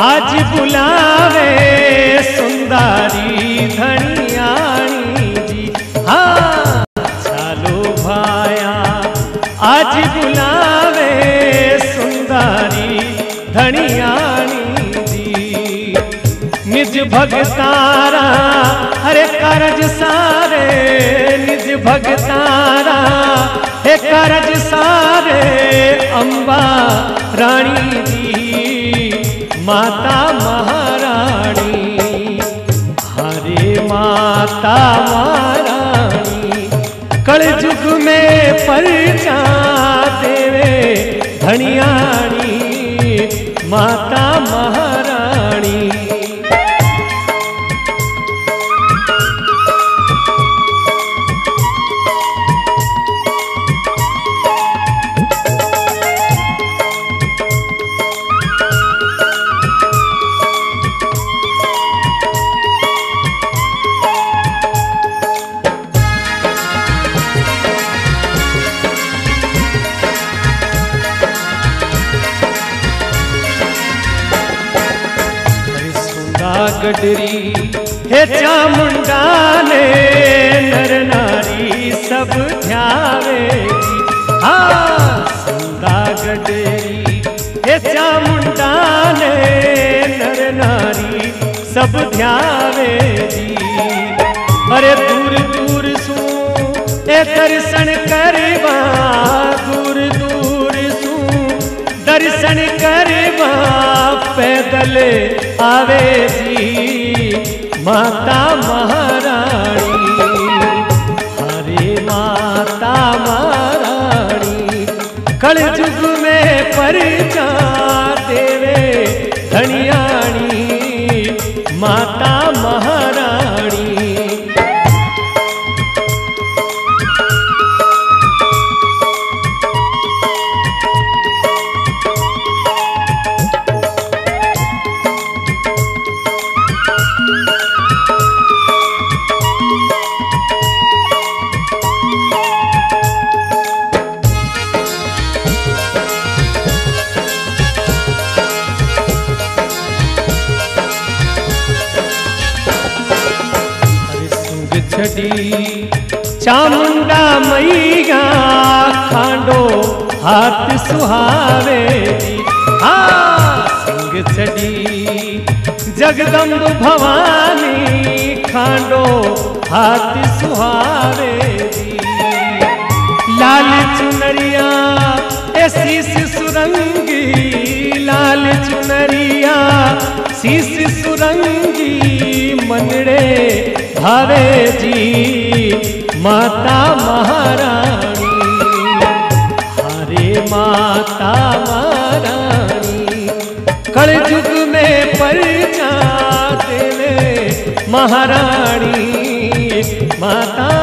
आज बुलावे सुंदरी धनियाणी जी। हाँ चालो भाया। आज बुलावे सुंदरी धनियाणी जी। निज भगतारा हरे कारज सारे। निज भगतारा हे कारज सारे। अंबा रानी जी। माता महारानी हरे माता महारानी कल युग में परिचा देवे धनियाणी माता महारानी गडरी। हे चामुंडा ने, नर नारी सब ध्यावे। हाँ गडरी। हे ने, नर नारी सब ध्यावे। जी अरे दूर दूर सू दर्शन करवा। दूर दूर सू, दर्शन करवा, पैदल आवे जी माता महारानी। हरे माता महारानी कल युग में परिचा देवे धनियाणी छड़ी। चामुंडा मैया खांडो हाथ सुहावे सिंह छड़ी। जगदम्ब भवानी खांडो हाथ सुहावे लाल चुनरिया भावे जी माता महारानी। हरे माता महारानी कल युग में पर जाते महारानी। माता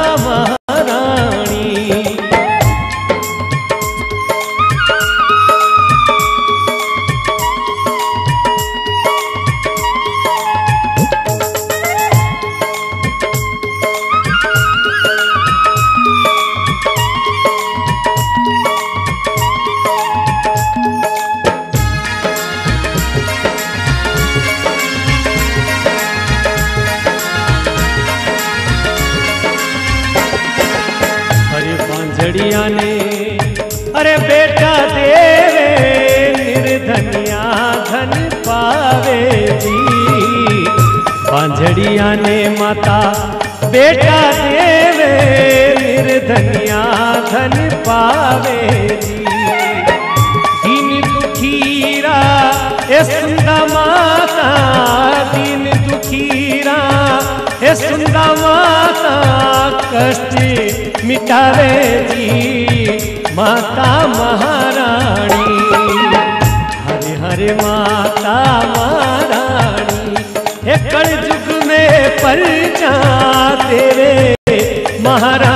बांझड़िया ने। अरे बेटा देवे निर्धनिया धन पावे जी। बांझड़िया ने माता, बेटा देवे निर्धनिया धन पावे जी। दीन दुखीरा सुंदा माता, दीन दुखीरा सुंदा माता, कष्ट मिटावे जी, माता महारानी। हरे हरे माता महारानी, हे कल युग में जा तेरे महारानी।